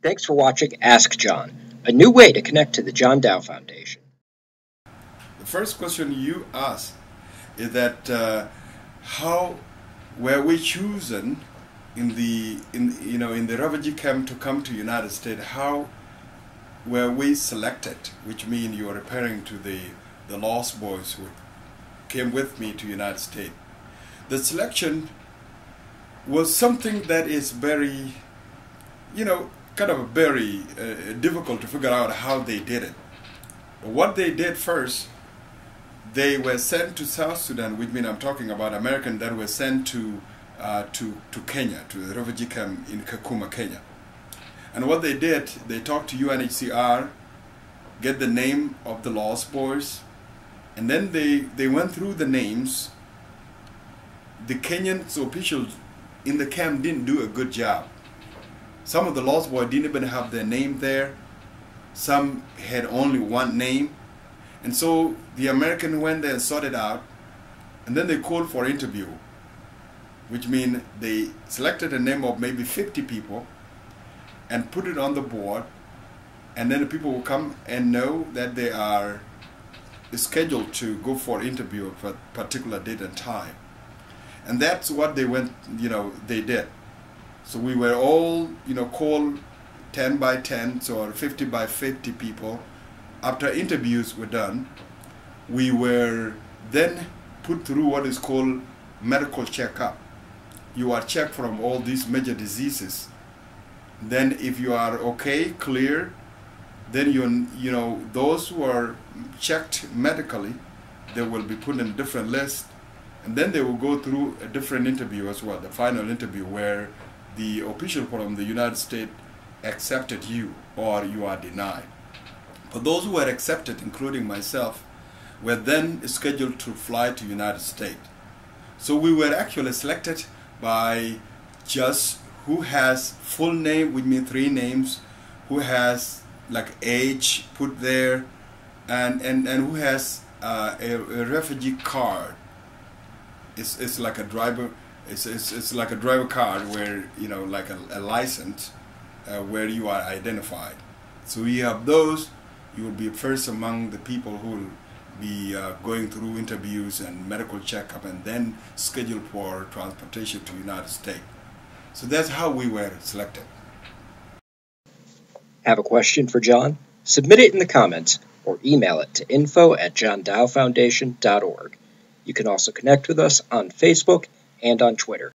Thanks for watching Ask John, a new way to connect to the John Dau Foundation. The first question you ask is that uh, how were we chosen in the in you know in the refugee camp to come to United States? How were we selected? Which means you are referring to the the lost boys who came with me to United States. The selection was something that is very, you know, kind of very uh, difficult to figure out how they did it. What they did first, they were sent to South Sudan, which means I'm talking about Americans that were sent to, uh, to, to Kenya, to the refugee camp in Kakuma, Kenya. And what they did, they talked to UNHCR, get the name of the lost boys, and then they, they went through the names. The Kenyan officials in the camp didn't do a good job. Some of the lost boys didn't even have their name there. Some had only one name. And so the American went there and sorted out, and then they called for interview, which means they selected a name of maybe 50 people and put it on the board, and then the people will come and know that they are scheduled to go for interview at a particular date and time. And that's what they went, you know, they did. So we were all, you know, called 10 by 10, so 50 by 50 people. After interviews were done, we were then put through what is called medical checkup. You are checked from all these major diseases. Then if you are okay, clear, then you you know those who are checked medically, they will be put in a different list and then they will go through a different interview as well, the final interview where the official from the United States accepted you or you are denied. For those who were accepted, including myself, were then scheduled to fly to United States. So we were actually selected by just who has full name, with me three names, who has like age put there, and, and, and who has uh, a, a refugee card it's, it's like a driver it's, it's, it's like a driver card where you know like a, a license uh, where you are identified. So you have those you will be first among the people who will be uh, going through interviews and medical checkup and then scheduled for transportation to the United States. So that's how we were selected. Have a question for John? Submit it in the comments or email it to info at johndaufoundation.org you can also connect with us on Facebook and on Twitter.